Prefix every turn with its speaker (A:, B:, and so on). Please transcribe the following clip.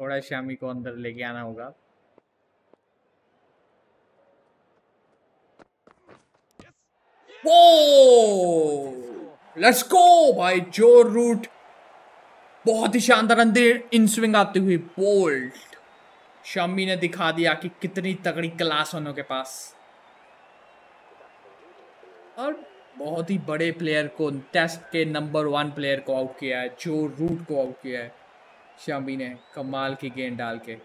A: थोड़ा शामी को अंदर लेके आना होगा। लेट्स गो भाई ज़ोर रूट बहुत ही शानदार अंदर इन स्विंग आती हुई बोल्ट शमी ने दिखा दिया कि कितनी तगड़ी क्लास उन के पास। और बहुत ही बड़े प्लेयर को टेस्ट के नंबर वन प्लेयर को आउट किया है, जो रूट को आउट किया है। शमी ने कमाल की गेंद डाल के